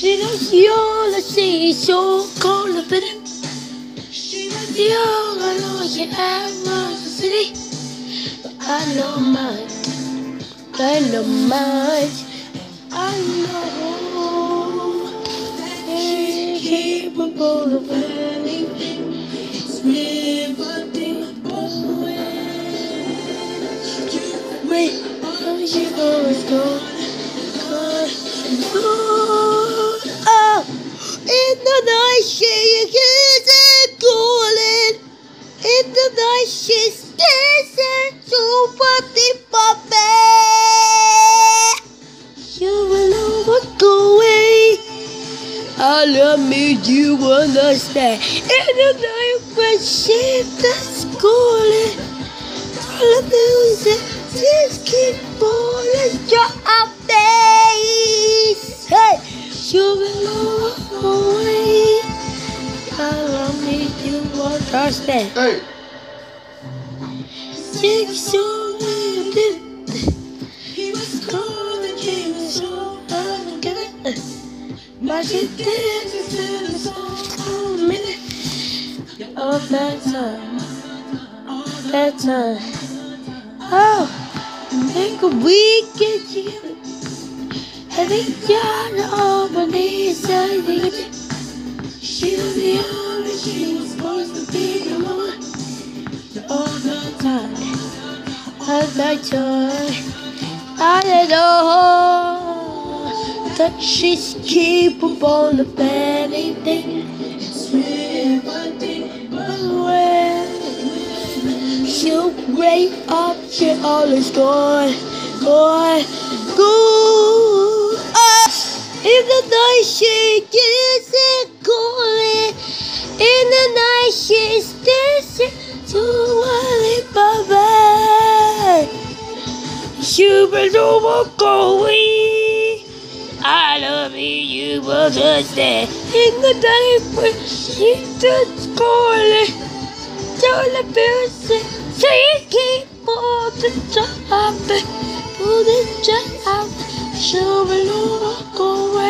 She knows you're the sea, so call a bit. You're I know you the city. I know mine. I know mine. I know she's capable of anything. It's oh, you always gone, gone, gone. The night she is it calling. In the night she stays and super deep You will never go away. I love me, you understand. In the night when she is calling. All the music just keep falling was so unforgiving. But she did it to the soul minute of that time. That time. Oh, think we get you. I think you're all the time. I like. I don't know that she's capable of anything. She'll break up, she always gone, gone, gone. To Wally Baba. Super duper going. I love you, you will just stay in the night when she's just calling. Don't music say keep on the top Put the out She'll walk away I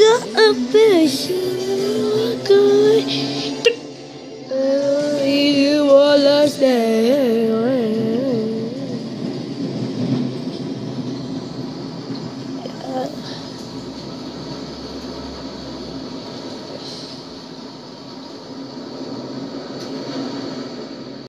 Of the job good. You wanna stay.